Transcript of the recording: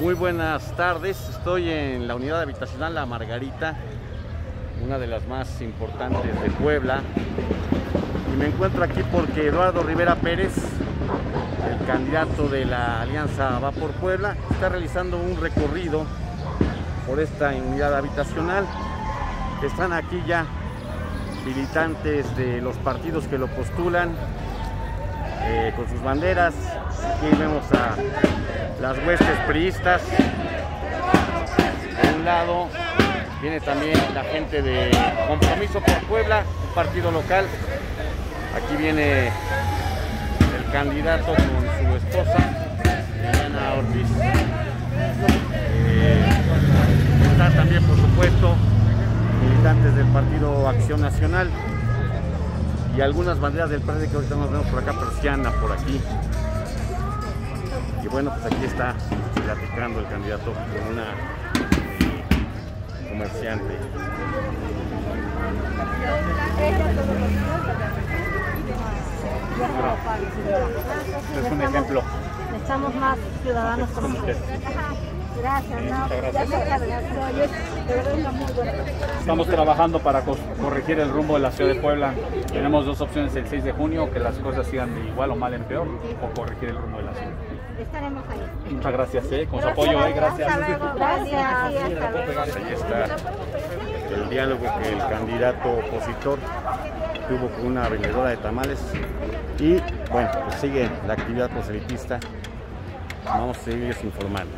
Muy buenas tardes, estoy en la unidad habitacional La Margarita, una de las más importantes de Puebla. Y me encuentro aquí porque Eduardo Rivera Pérez, el candidato de la Alianza Va por Puebla, está realizando un recorrido por esta unidad habitacional. Están aquí ya militantes de los partidos que lo postulan, eh, con sus banderas. Aquí vemos a las huestes priistas. De un lado viene también la gente de Compromiso por Puebla, un partido local. Aquí viene el candidato con su esposa, Liliana Ortiz. Eh, también, por supuesto, militantes del Partido Acción Nacional y algunas banderas del PRD que ahorita nos vemos por acá, andan por aquí. Y bueno, pues aquí está platicando el candidato con una eh, comerciante. Es un ejemplo. Necesitamos más ciudadanos como usted. Gracias, no, persona. Estamos trabajando para corregir el rumbo de la ciudad de Puebla. Tenemos dos opciones el 6 de junio, que las cosas sigan de igual o mal en peor, o corregir el rumbo de la ciudad. Estaremos ahí. Muchas gracias, eh, con su apoyo, eh, gracias. Hasta luego. Gracias. Luego. Ahí está el diálogo que el candidato opositor tuvo con una vendedora de tamales. Y bueno, pues sigue la actividad proselitista. Vamos a seguirles informando.